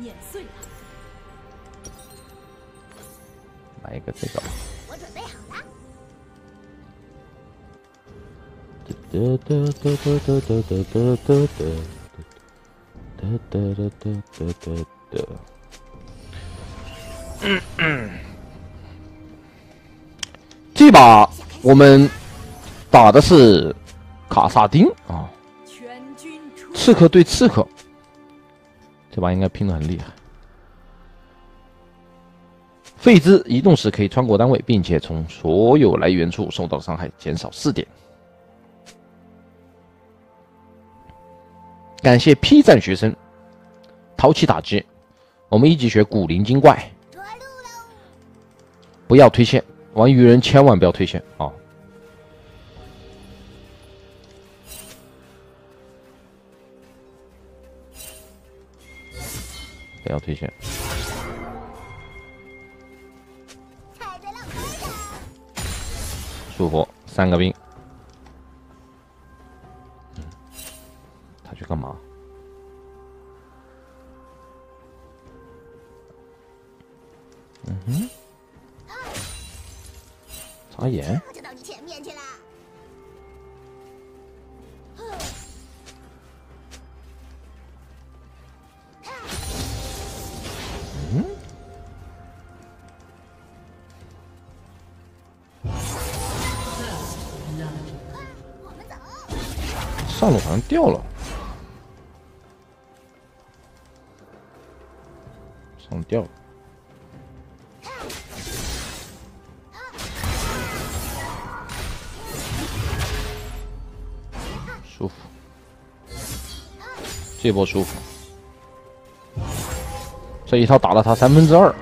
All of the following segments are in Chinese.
碾碎了。来一个这个。我准备好了。哒哒哒哒哒哒哒哒哒哒哒哒哒哒哒。嗯嗯。这把我们打的是卡萨丁啊，全军出刺客对刺客，这把应该拼的很厉害。费兹移动时可以穿过单位，并且从所有来源处受到伤害减少四点。感谢 P 站学生淘气打击，我们一起学古灵精怪，不要推线，玩鱼人千万不要推线啊！要推线，舒服，三个兵。嗯，他去干嘛？嗯哼，眨眼？上路好像掉了，上路掉了。舒服，这波舒服，这一套打了他三分之二。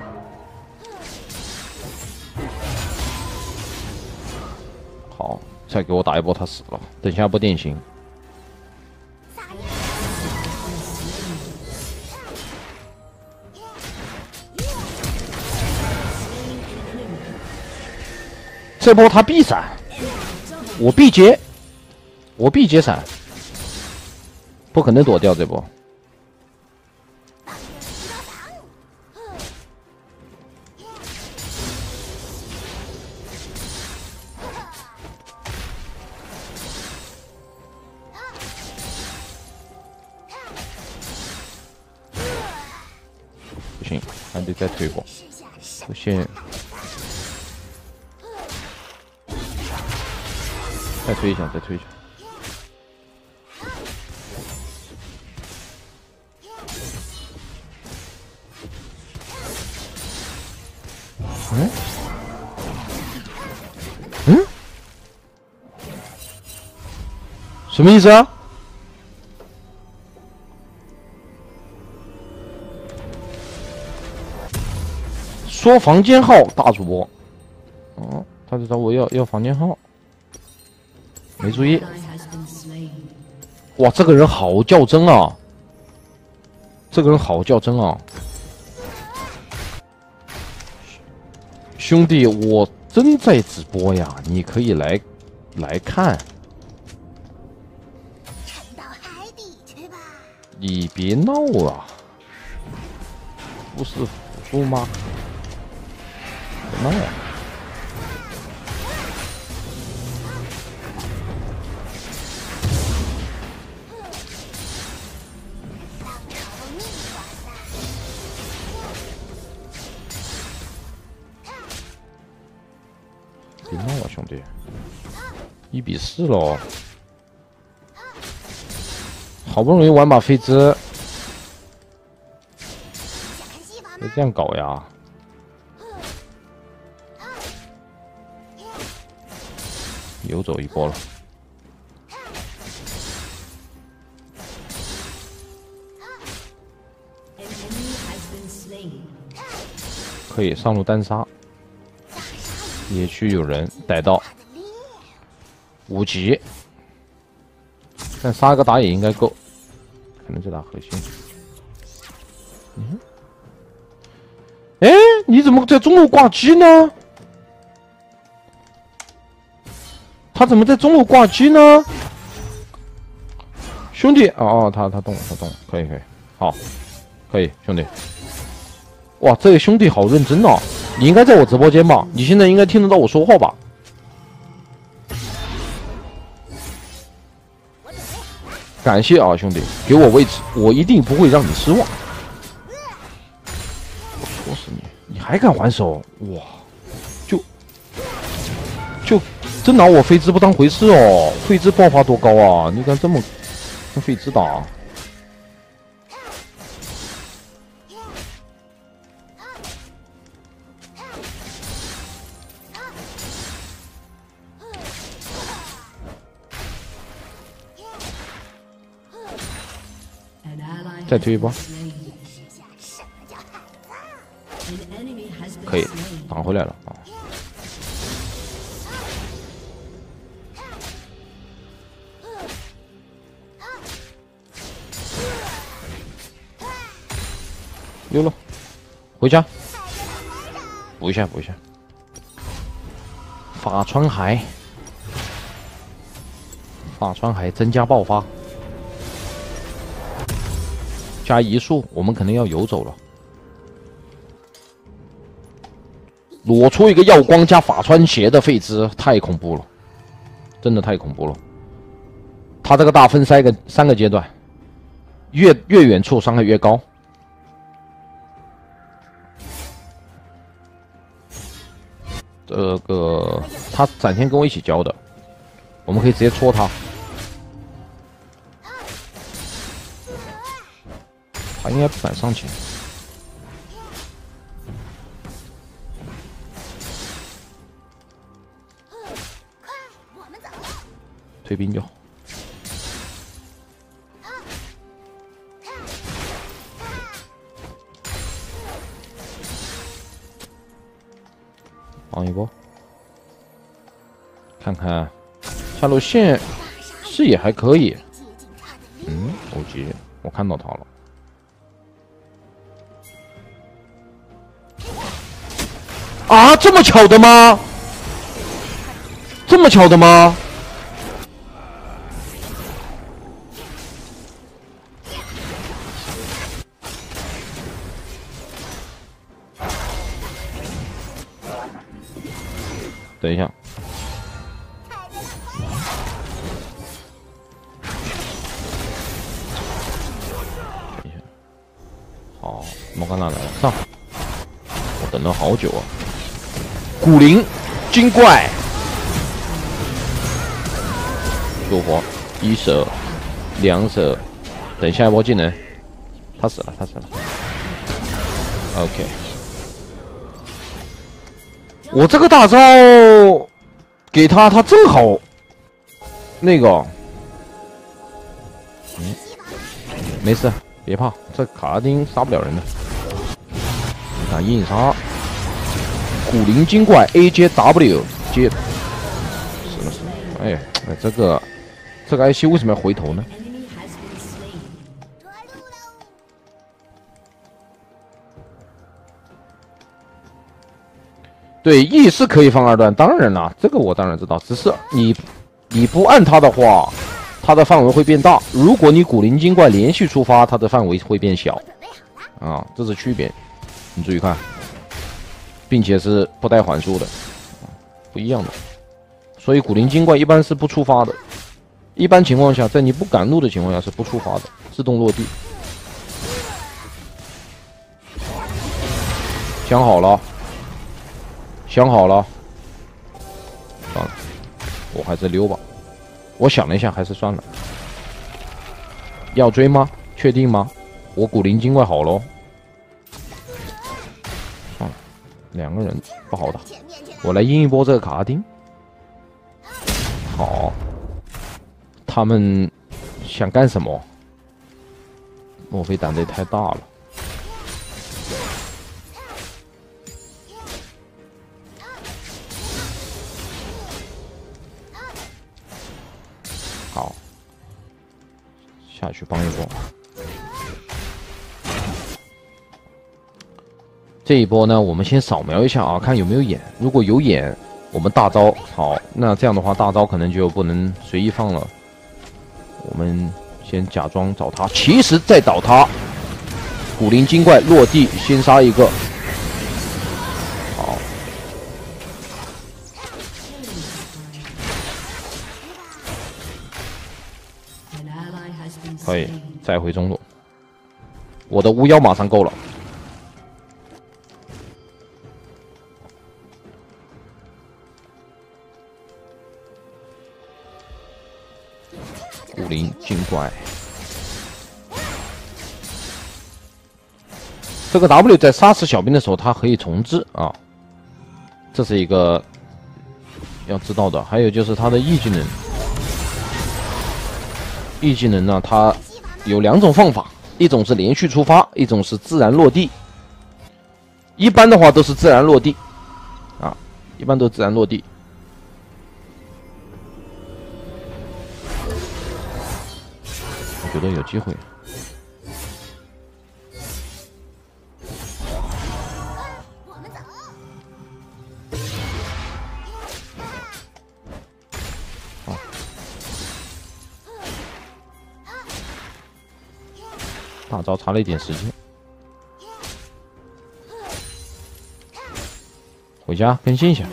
好，再给我打一波，他死了。等下波电刑。这波他必闪，我必接，我必接闪，不可能躲掉这波。不行，还得再推一波。试下闪不行，再推一下，再推一下。嗯？嗯？什么意思啊？说房间号，大主播。哦，他在找我要要房间号，没注意。哇，这个人好较真啊！这个人好较真啊！兄弟，我真在直播呀，你可以来来看。沉到海底去吧。你别闹啊！不是辅助吗？别闹啊！一比四喽，好不容易玩把飞兹，别这样搞呀！又走一波了，可以上路单杀，野区有人逮到。五级，但杀个打野应该够，可能这打核心。嗯，哎，你怎么在中路挂机呢？他怎么在中路挂机呢？兄弟，哦哦，他他动了，他动了，可以可以，好，可以，兄弟。哇，这个兄弟好认真哦！你应该在我直播间吧？你现在应该听得到我说话吧？感谢啊，兄弟，给我位置，我一定不会让你失望。我说死你！你还敢还手？哇！就就真拿我飞兹不当回事哦！飞兹爆发多高啊？你敢这么跟飞兹打？再推一波，可以挡回来了。啊！溜了，回家，补一下，补一下，法穿海，法穿海增加爆发。加移速，我们肯定要游走了。裸出一个耀光加法穿鞋的费兹，太恐怖了，真的太恐怖了。他这个大分三个三个阶段，越越远处伤害越高。这个他展天跟我一起教的，我们可以直接戳他。应该不敢上前，退兵就好。帮一波，看看下路线视野还可以。嗯，欧吉，我看到他了。啊，这么巧的吗？这么巧的吗？等一下，等一下，好，莫甘娜来了，上！我等了好久啊。古灵精怪，复活。一手两手，等下一波技能，他死了，他死了。OK，我这个大招给他，他正好那个，嗯，没事，别怕，这卡拉丁杀不了人的，你看硬杀。古灵精怪 A 接 W 接，是了是了，哎哎，这个这个 IC 为什么要回头呢？对，E 是可以放二段，当然了，这个我当然知道，只是你你不按它的话，它的范围会变大；如果你古灵精怪连续触发，它的范围会变小。啊，这是区别，你注意看。并且是不带缓速的，不一样的。所以古灵精怪一般是不触发的，一般情况下，在你不赶路的情况下是不触发的，自动落地。想好了，想好了，算了，我还是溜吧。我想了一下，还是算了。要追吗？确定吗？我古灵精怪好喽。两个人不好打，我来阴一波这个卡拉丁。好，他们想干什么？莫非胆子也太大了？好，下去帮一波。这一波呢，我们先扫描一下啊，看有没有眼。如果有眼，我们大招好。那这样的话，大招可能就不能随意放了。我们先假装找他，其实在找他。古灵精怪落地，先杀一个。好，可以再回中路。我的巫妖马上够了。怪。这个 W 在杀死小兵的时候，它可以重置啊，这是一个要知道的。还有就是它的 E 技能，E 技能呢，它有两种放法，一种是连续触发，一种是自然落地。一般的话都是自然落地啊，一般都自然落地。觉得有机会。大招差了一点时间，回家更新一下。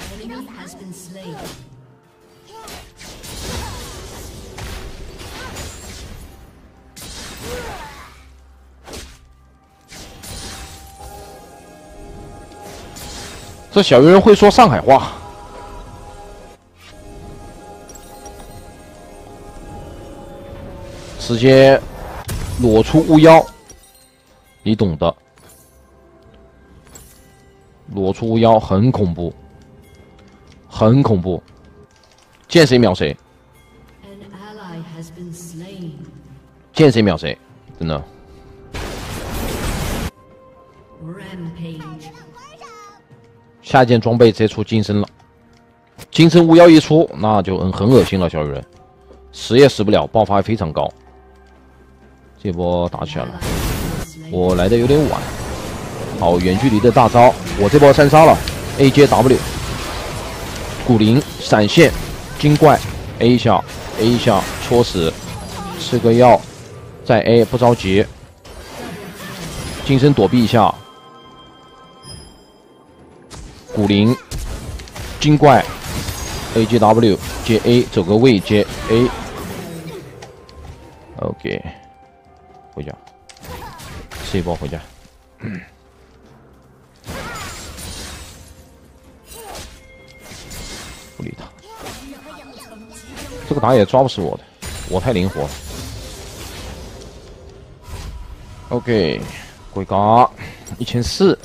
这小鱼人会说上海话，直接。裸出巫妖，你懂的。裸出巫妖很恐怖，很恐怖，见谁秒谁，见谁秒谁，真的。下一件装备直接出金身了，金身巫妖一出，那就很很恶心了，小鱼人，死也死不了，爆发非常高。这波打起来了，我来的有点晚。好，远距离的大招，我这波三杀了，A 接 W，古灵闪现，精怪 A 一下，A 一下戳死，吃个药，再 A 不着急，金身躲避一下，古灵精怪，A G W，接 A 走个位接 A，OK。回家，吃一波回家。不理他，这个打野抓不死我的，我太灵活了。OK，鬼嘎一千四，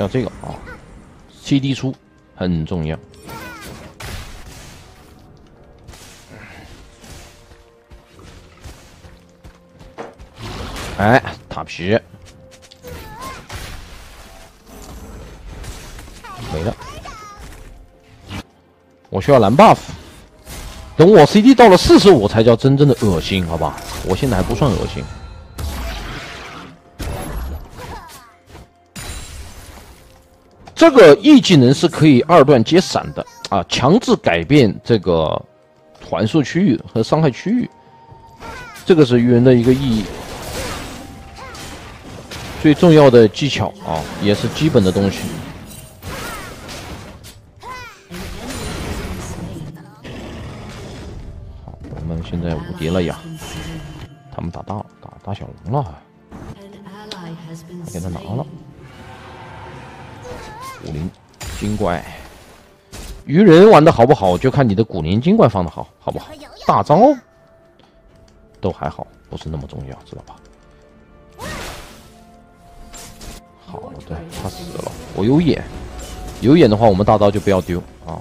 要这个啊，CD 出很重要。哎，塔皮没了，我需要蓝 buff。等我 CD 到了四十五才叫真正的恶心，好吧？我现在还不算恶心。这个 E 技能是可以二段接闪的啊，强制改变这个环速区域和伤害区域，这个是鱼人的一个意义。最重要的技巧啊，也是基本的东西。好，我们现在无敌了呀！他们打大打大小龙了，给他拿了。古灵精怪，鱼人玩的好不好，就看你的古灵精怪放的好好不好。大招都还好，不是那么重要，知道吧？好，对他死了。我有眼，有眼的话，我们大招就不要丢啊。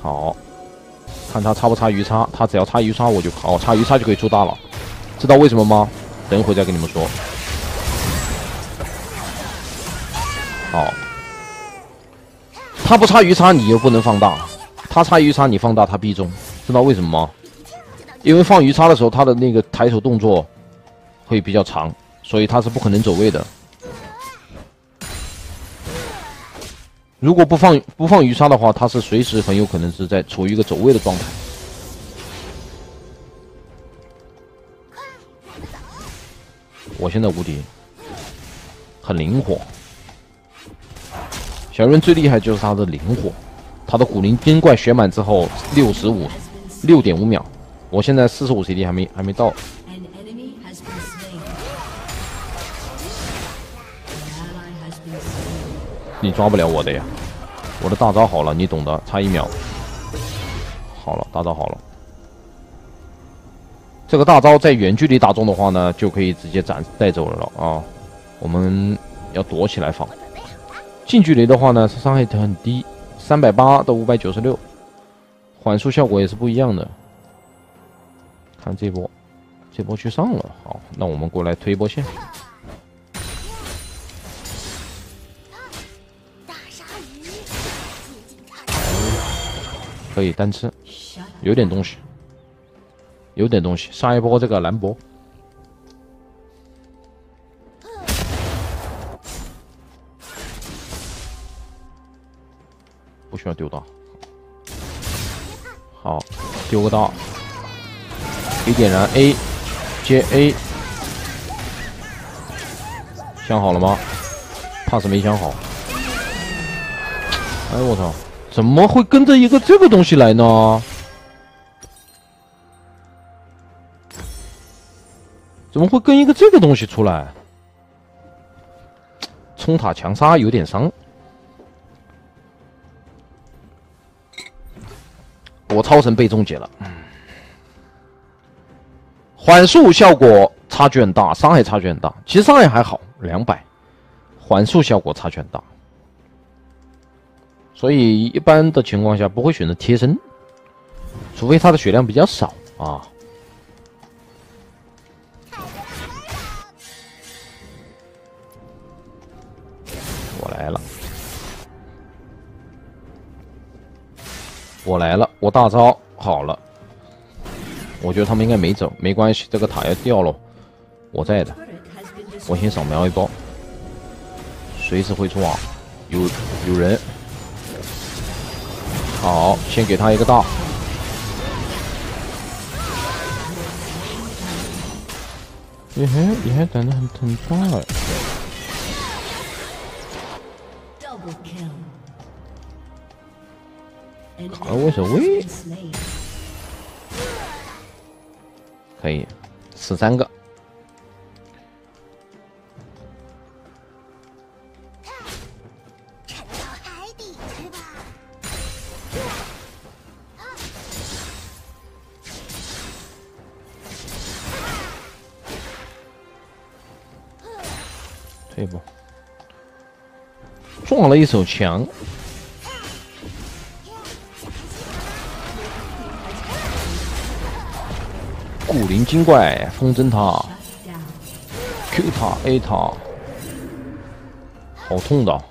好，看他插不插鱼叉，他只要插鱼叉，我就好插鱼叉就可以出大了。知道为什么吗？等一会再跟你们说。好，他不插鱼叉，你又不能放大；他插鱼叉，你放大他必中。知道为什么吗？因为放鱼叉的时候，他的那个抬手动作会比较长。所以他是不可能走位的。如果不放不放鱼叉的话，他是随时很有可能是在处于一个走位的状态。我现在无敌，很灵活。小润最厉害就是他的灵活，他的古灵精怪血满之后六十五六点五秒，我现在四十五 CD 还没还没到。你抓不了我的呀！我的大招好了，你懂的，差一秒。好了，大招好了。这个大招在远距离打中的话呢，就可以直接斩带走了了啊！我们要躲起来防。近距离的话呢，伤害很低，三百八到五百九十六，缓速效果也是不一样的。看这波，这波去上了，好，那我们过来推一波线。可以单吃，有点东西，有点东西。上一波这个兰博，不需要丢刀，好，丢个大，A 点燃 A，接 A，想好了吗？怕是没想好。哎我操！怎么会跟着一个这个东西来呢？怎么会跟一个这个东西出来？冲塔强杀有点伤。我超神被终结了，缓速效果差距很大，伤害差距很大。其实伤害还好，两百，缓速效果差距很大。所以一般的情况下不会选择贴身，除非他的血量比较少啊。我来了，我来了，我大招好了。我觉得他们应该没走，没关系，这个塔要掉了，我在的，我先扫描一波，随时会出网，有有人。好，先给他一个大。你还你还长得很很大哎，Double kill. 卡了我手 enemy 位 has been slain. 可以，死三个。沉到海底去吧。退一步，撞了一手墙。灵精怪，风筝塔、Q 塔、A 塔，好痛的。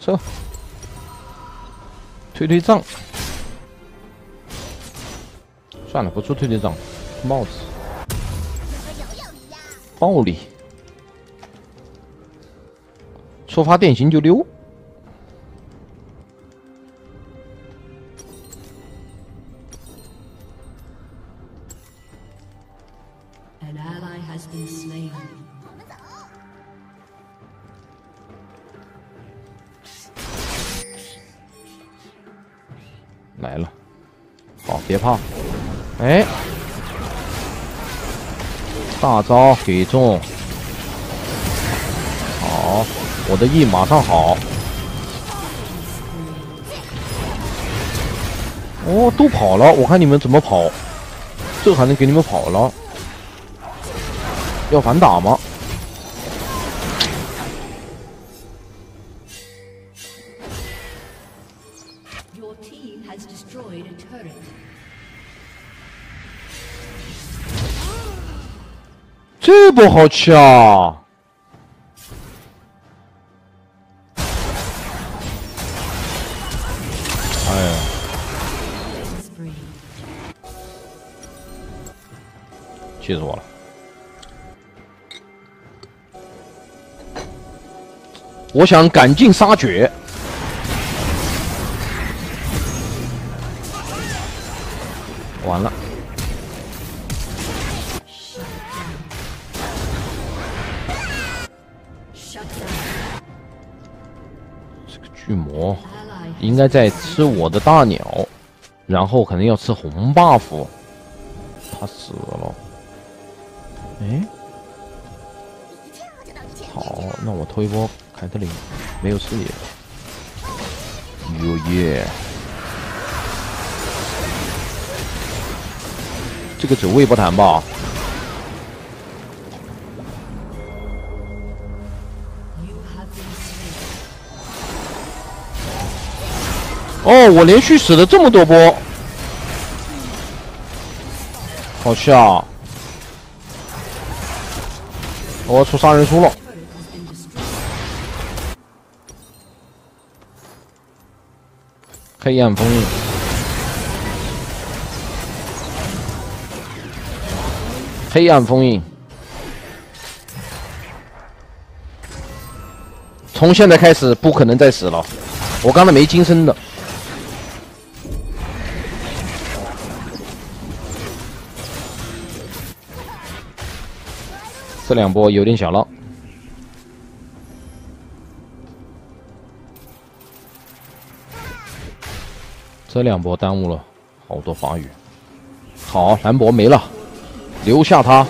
撤，推推杖。算了，不出推推杖，帽子。暴力，触发电刑就溜。Has been slain. 来了，好，别怕，哎，大招给中，好，我的 E 马上好，哦，都跑了，我看你们怎么跑，这还能给你们跑了，要反打吗.这不好抢！哎我想赶尽杀绝。完了，这个巨魔应该在吃我的大鸟，然后可能要吃红 buff。他死了。哎，好，那我偷一波凯特琳，没有视野。哟耶！这个走位不谈吧？哦，我连续死了这么多波，好笑！我要出杀人书了。黑暗封印，黑暗封印，从现在开始不可能再死了。我刚才没金身的，这两波有点小浪。这两波耽误了好多发育。好，兰博没了，留下他。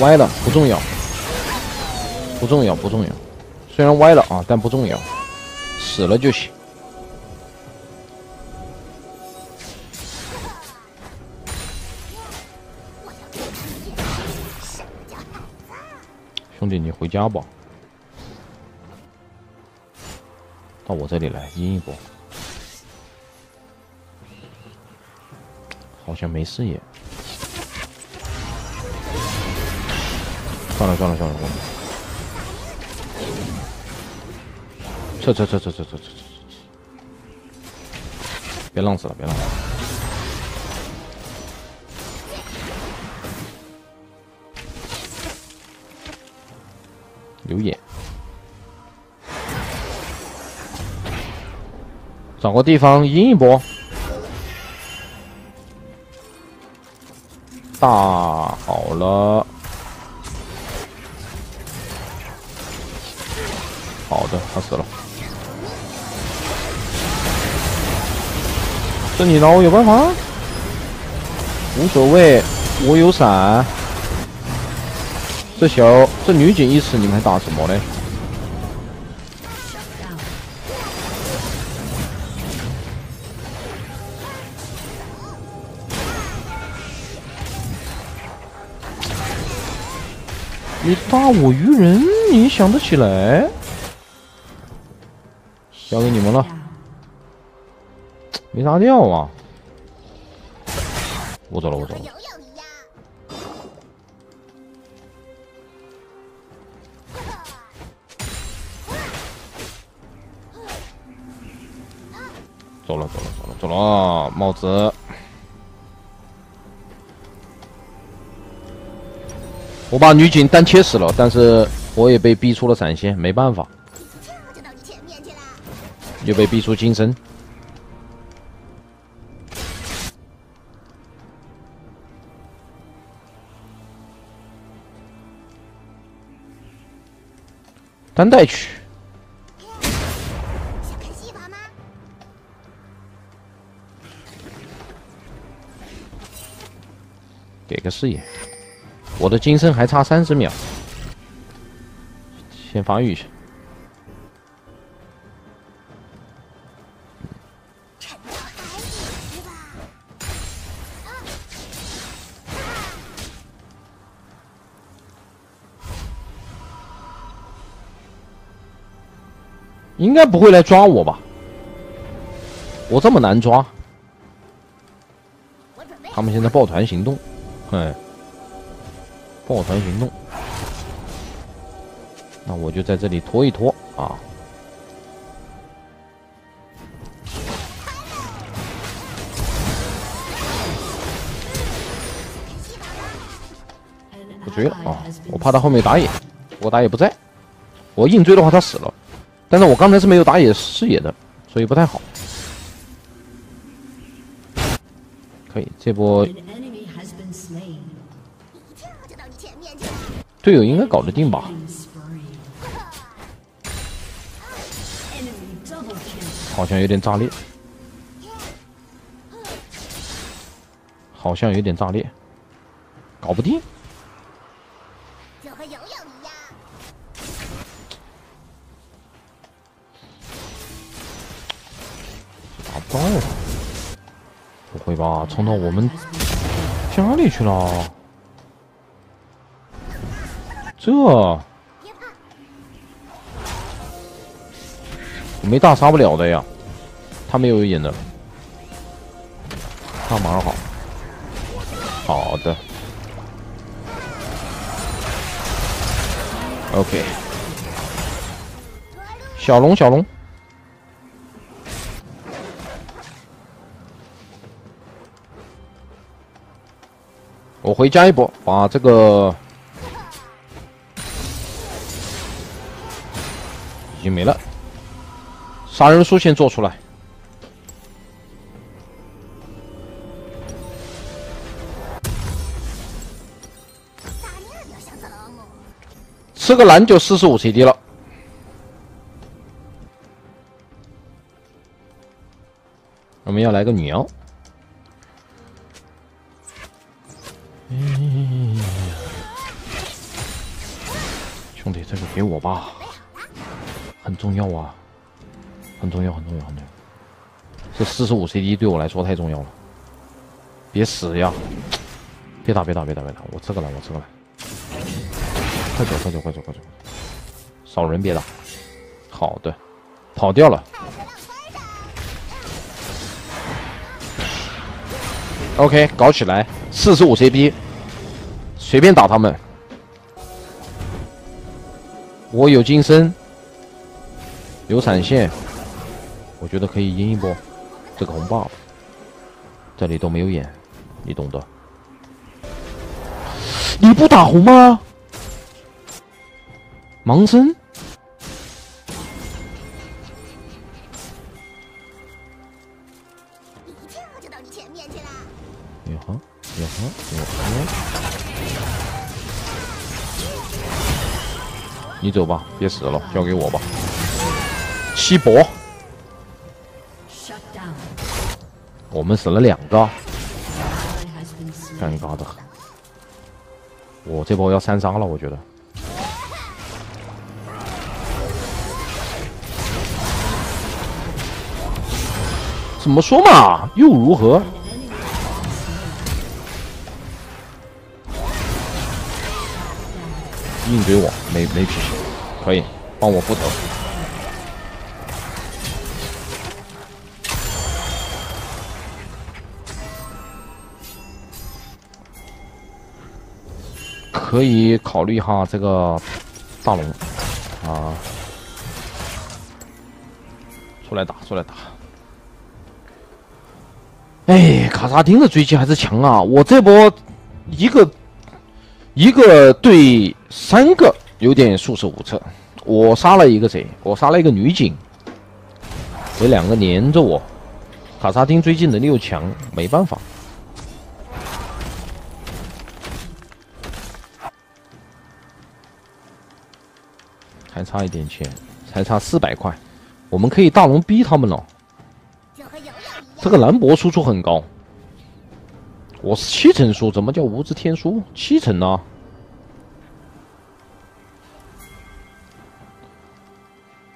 歪了不重要，不重要不重要，虽然歪了啊，但不重要，死了就行。兄弟，你回家吧。到我这里来阴一波，好像没视野。算了算了算了，撤撤撤撤撤撤撤撤，别浪死了，别浪死了。留眼。找个地方阴一波，大好了，好的，他死了。这你拿我有办法？无所谓，我有闪。这小这女警一死，你们还打什么嘞？你大我于人，你想得起来？交给你们了，没杀掉啊！我走了，我走了。走了，走了，走了，走了，帽子。我把女警单切死了，但是我也被逼出了闪现，没办法，又被逼出金身。单带去，给个视野。我的金身还差三十秒，先发育一下。应该不会来抓我吧？我这么难抓，他们现在抱团行动，哎，抱团行动，那我就在这里拖一拖啊。不追了啊！我怕他后面打野，我打野不在，我硬追的话他死了。但是我刚才是没有打野视野的，所以不太好。可以，这波队友应该搞得定吧？好像有点炸裂，好像有点炸裂，搞不定。打不到了，不会吧？冲到我们家里去了？这。别怕，没大杀不了的呀，他没有眼的，他马上好，好的，OK，小龙小龙，我回加一波，把这个经没了。杀人书先做出来。吃个蓝就四十五 CD 了。我们要来个女妖。嗯兄弟，这个给我吧，很重要啊，很重要，很重要，很重要。这四十五 CD 对我来说太重要了，别死呀！别打，别打，别打，别打！我这个来，我这个来。快走，快走，快走，快走！少人别打。好的，跑掉了。OK，搞起来，四十五 CP，随便打他们。我有金身，有闪现，我觉得可以赢一波这个红 buff。这里都没有眼，你懂的。你不打红吗？盲僧，一跳就到你前面去了。哟呵，哟呵，哟呵。你走吧，别死了，交给我吧。七博，我们死了两个，尴尬的很。我这波要三杀了，我觉得。怎么说嘛，又如何？硬怼我，没没脾气，可以帮我复仇。可以考虑一下这个大龙啊，出来打，出来打。哎，卡萨丁的追击还是强啊！我这波一个一个对三个，有点束手无策。我杀了一个谁？我杀了一个女警，有两个黏着我。卡萨丁追击能力又强，没办法。还差一点钱，才差四百块，我们可以大龙逼他们了。这个兰博输出很高，我是七成输，怎么叫无知天书？七成呢、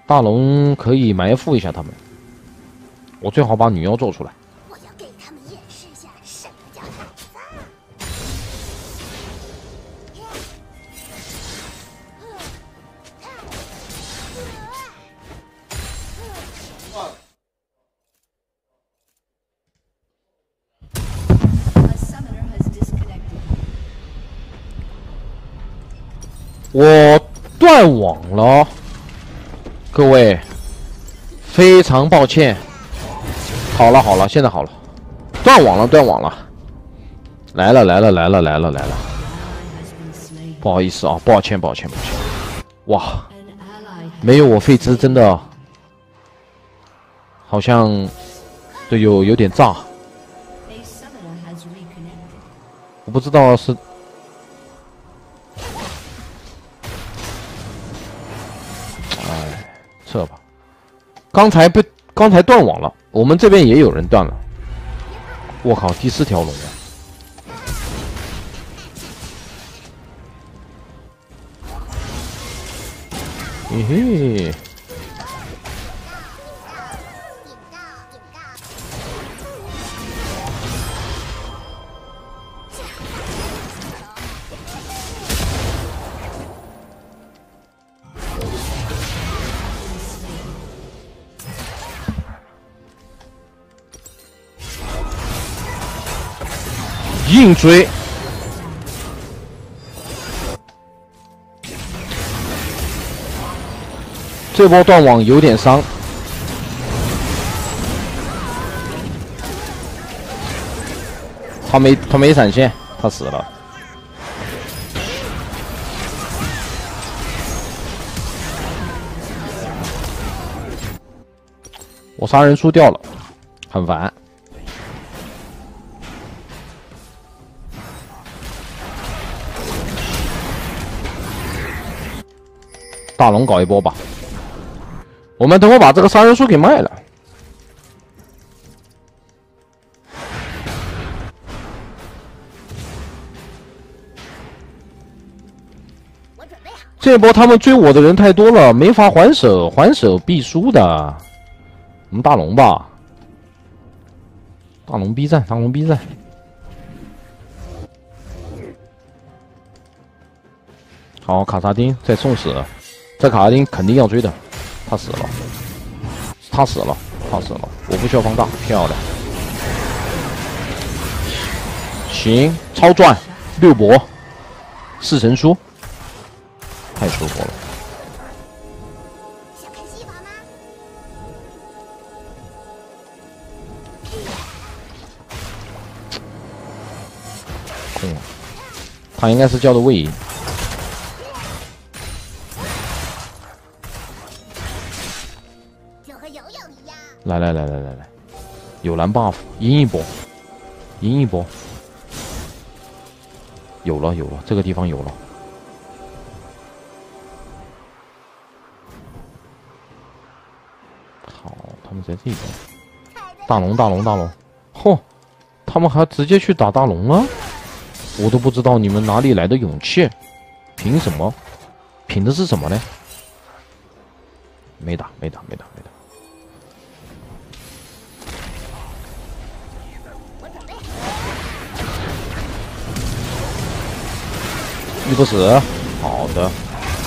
大龙可以埋伏一下他们，我最好把女妖做出来。我断网了，各位，非常抱歉。好了好了，现在好了，断网了断网了，来了来了来了来了来了。不好意思啊，抱歉抱歉抱歉。哇，没有我费兹真的好像队友有点炸，我不知道是。刚才被刚才断网了，我们这边也有人断了。我靠，第四条龙了。嘿嘿，追。这波断网有点伤，他没他没闪现，他死了。我杀人输掉了，很烦。大龙搞一波吧，我们等会把这个杀人书给卖了。这波他们追我的人太多了，没法还手，还手必输的。我们大龙吧，大龙 B 站，大龙 B 站。好，卡萨丁再送死，这卡萨丁肯定要追的，他死了，他死了，他死了，我不需要放大，漂亮，行，超赚，六博，四神书，太舒服了。想看西法吗？他应该是叫的魏来来来来来来，有蓝 buff，赢一波，赢一波。有了有了，这个地方有了。好，他们在这边。大龙大龙大龙，嚯，他们还直接去打大龙了，我都不知道你们哪里来的勇气，凭什么？凭的是什么呢？没打没打没打没打。遇不死，好的，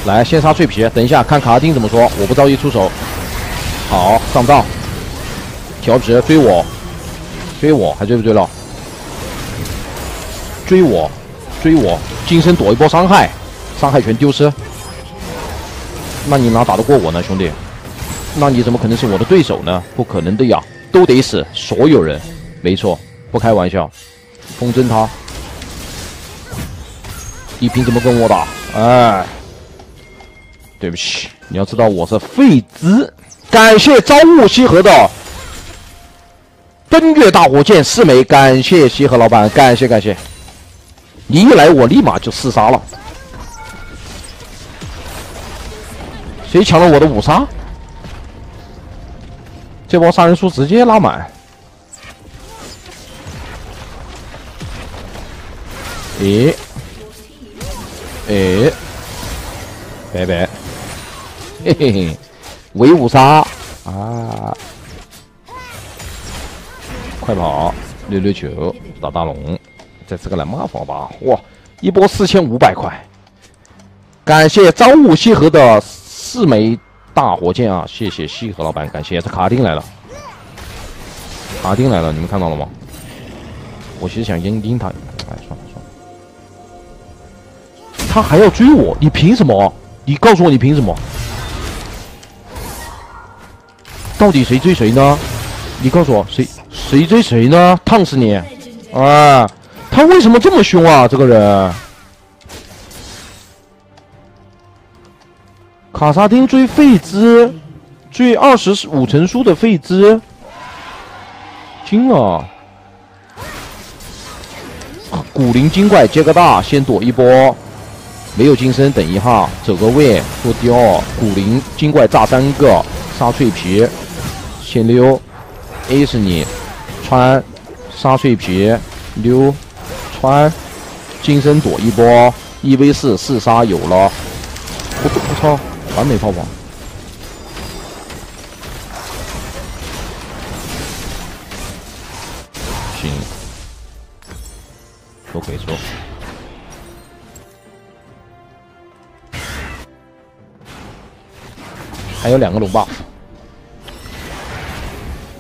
来先杀脆皮，等一下看卡拉丁怎么说，我不着急出手。好，上当，调皮追我，追我还追不追了？追我，追我，金身躲一波伤害，伤害全丢失。那你哪打得过我呢，兄弟？那你怎么可能是我的对手呢？不可能的呀，都得死，所有人，没错，不开玩笑。风筝他，你凭什么跟我打？哎，对不起，你要知道我是费兹。感谢朝雾西河的奔月大火箭四枚，感谢西河老板，感谢感谢。你一来，我立马就四杀了。谁抢了我的五杀？这波杀人数直接拉满。诶，诶，拜拜，嘿嘿嘿，围五杀啊！快跑，溜溜球，打大龙，再吃个蓝 buff 吧！哇，一波四千五百块，感谢朝雾西河的四枚大火箭啊！谢谢西河老板，感谢这卡丁来了，卡丁来了，你们看到了吗？我其实想阴阴他，他还要追我，你凭什么？你告诉我你凭什么？到底谁追谁呢？你告诉我谁谁追谁呢？烫死你！啊，他为什么这么凶啊？这个人，卡萨丁追费兹，追二十五层书的费兹，惊了！古灵精怪接个大，先躲一波，没有金身，等一下，走个位，不掉。古灵精怪炸三个，杀脆皮，先溜，A 是你，穿，杀脆皮，溜，穿，金身躲一波，一 v 四四杀有了，我我操，完美泡泡，行，都可以说。还有两个龙霸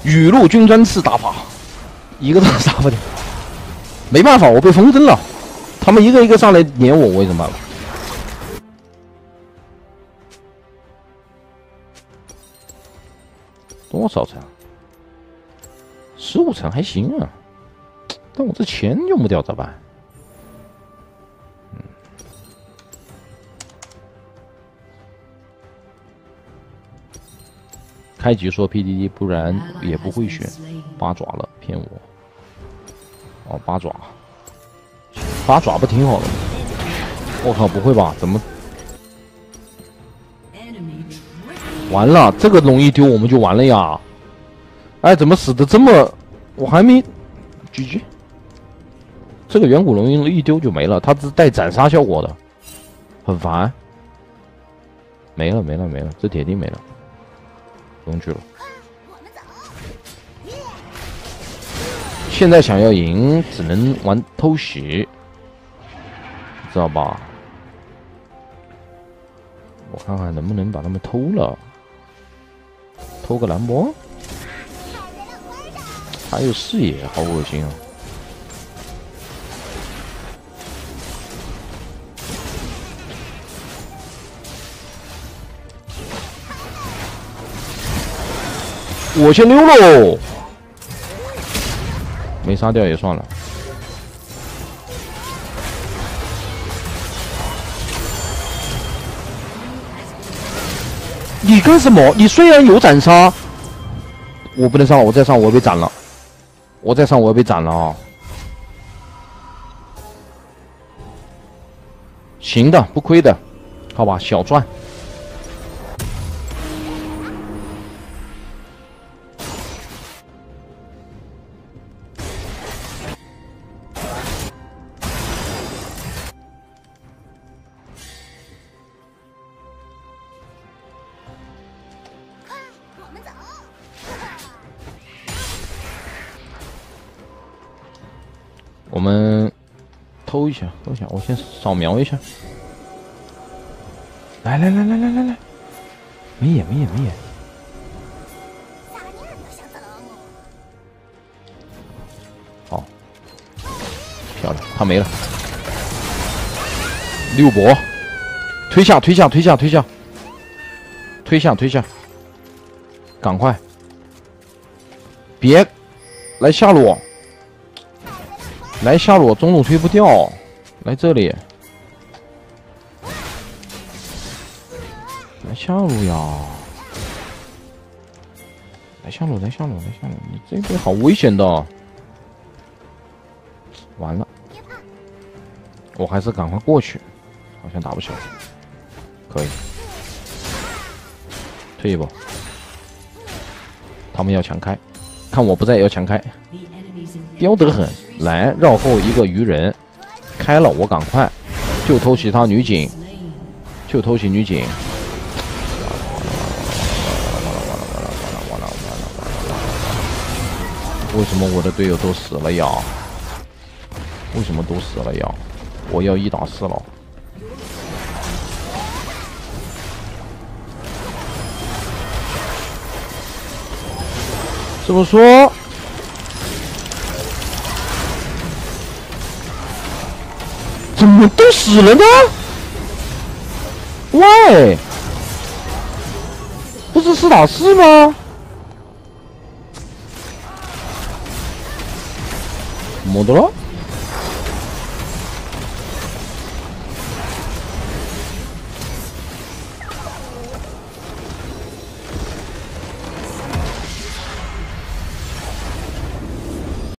雨露均沾刺打法，一个都杀不掉，没办法，我被风筝了，他们一个一个上来撵我，我有什么办法？多少层？十五层还行啊，但我这钱用不掉咋办？开局说 PDD，不然也不会选八爪了，骗我。哦，八爪，八爪不挺好的吗？我靠，不会吧？怎么完了？这个龙一丢我们就完了呀！哎，怎么死的这么？我还没 GG。这个远古龙一丢就没了，它是带斩杀效果的，很烦。没了没了没了，这铁定没了，不用去了。现在想要赢，只能玩偷袭，知道吧？我看看能不能把他们偷了，偷个蓝波，还有视野，好恶心啊！我先溜喽。没杀掉也算了。你干什么？你虽然有斩杀，我不能上，我再上我要被斩了，我再上我要被斩了啊！行的，不亏的，好吧，小赚。下，偷一下，我先扫描一下。来来来来来来来，没眼没眼没眼，萨拉尼尔都想走。好，漂亮，他没了。六博，推下推下推下推下，推下推下，赶快，别。来下路，来下路，中路推不掉，来这里，来下路呀，来下路来下路来下路，你这边好危险的，完了，我还是赶快过去，好像打不起来，可以，退一步，他们要强开，看我不在也要强开。刁得很，来绕后一个鱼人，开了我赶快，就偷袭他女警，就偷袭女警。为什么我的队友都死了呀？为什么都死了呀？我要一打四了。这么说，怎么都死了呢？喂，不是四打四吗？怎么的了。